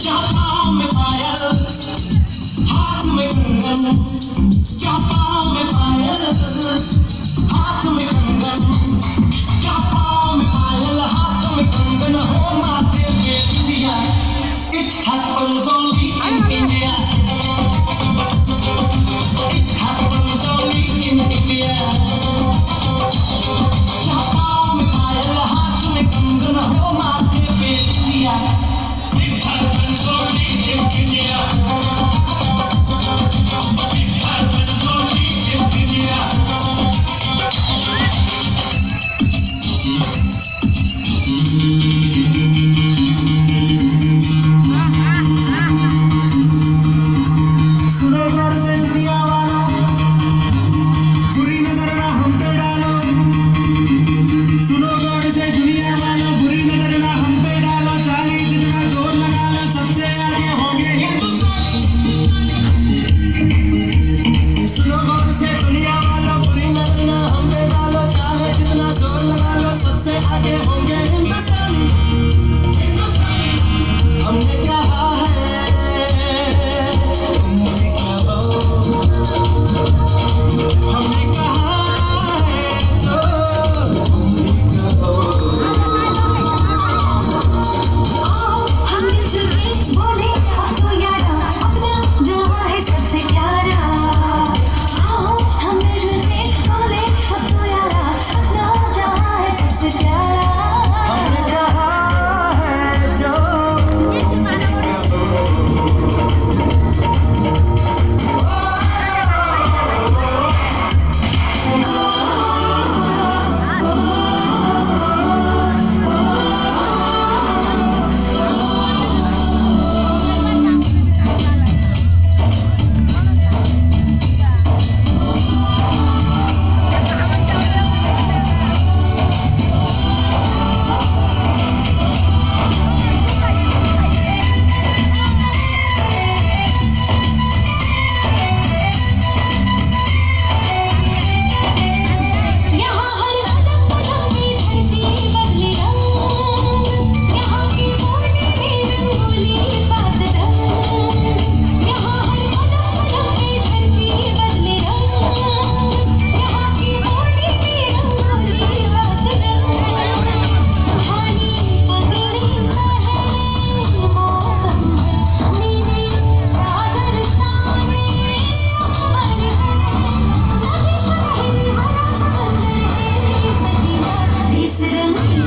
Jump on me, fire.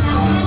Thank you.